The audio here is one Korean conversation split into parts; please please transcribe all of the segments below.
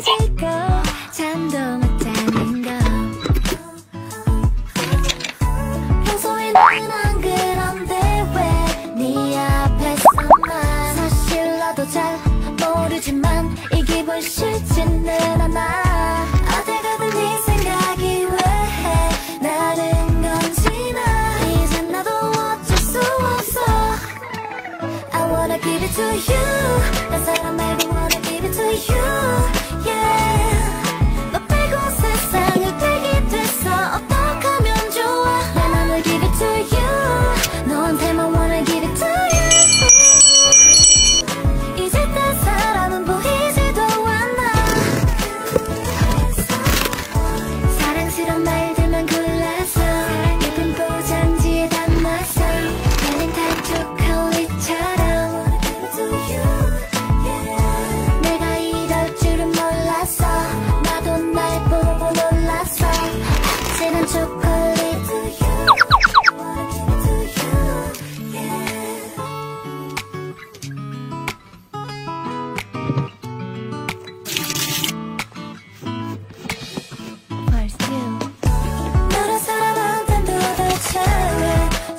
새하얘지고 잠도 못 자는 거. 평소에 나는 안 그런데 왜 네 앞에서만 사실 나도 잘 모르지만 이 기분 싫지는 않아. 네 생각이 왜 나는 건지 나? 이젠 나도 어쩔 수 없어. I wanna give it to you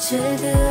觉得。